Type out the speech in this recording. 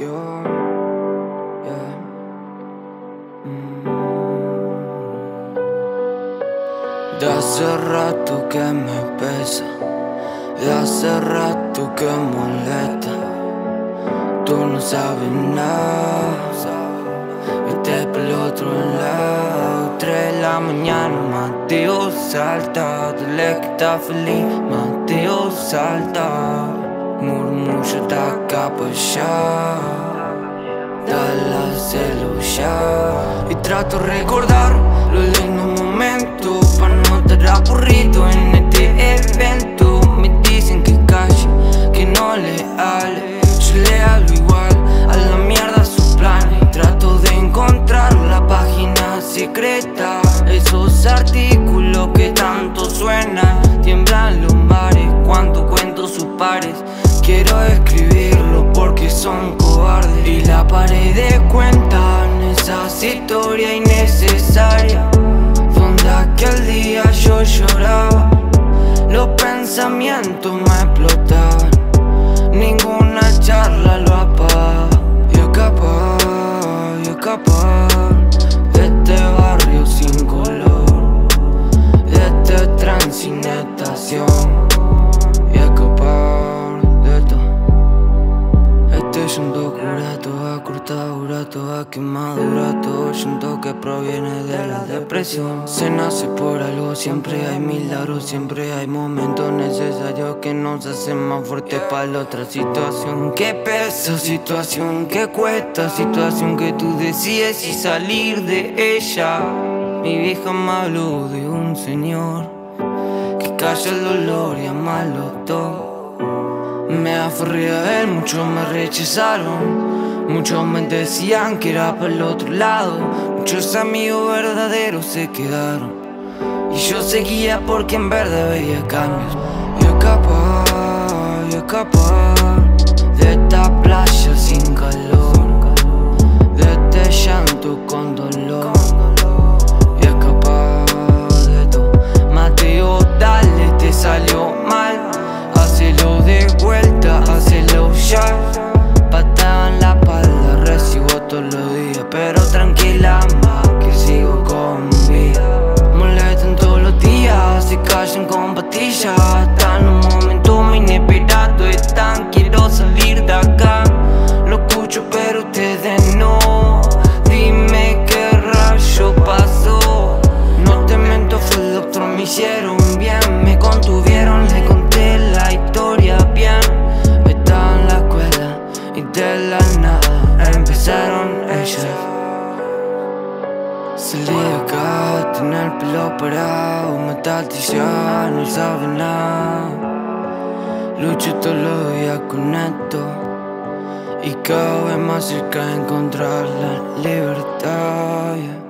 yo. Yeah. De mm. hace rato que me pesa, de hace rato que molesta. Tú no sabes nada, y te el otro lado. Tres de la mañana, Mateo salta, dile que está feliz, Mateo salta. Murmullo está acá para allá, dale a ya. Y trato recordar los lindos momentos para no estar aburrido en este me explotaban. Ninguna charla lo apaga. Y escapar, y escapar de este barrio sin color, este tren sin estación. Este es un docurato, a cortadura, a quemadura, todo siento que proviene de la depresión. Se nace por algo, siempre hay milagros, siempre hay momentos necesarios que nos hacen más fuertes para la otra situación. Que pesa, situación que cuesta, situación que tú decides y salir de ella. Mi vieja me habló de un señor que calla el dolor y ama los dos. Me aferré a él, muchos me rechazaron. Muchos me decían que era para el otro lado. Muchos amigos verdaderos se quedaron. Y yo seguía porque en verdad veía cambios. Y escapar, y escapar Salí de acá, tenía el pelo parado, me ya no sabe nada. Lucho todos los días con esto y cada vez más cerca de encontrar la libertad. yeah.